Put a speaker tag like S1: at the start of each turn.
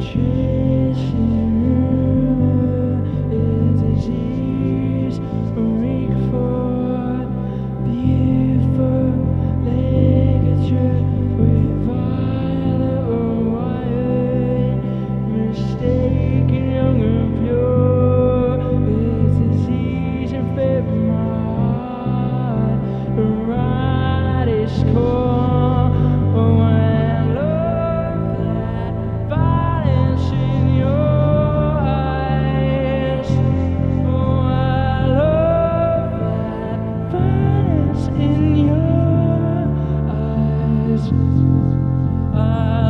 S1: Treader, I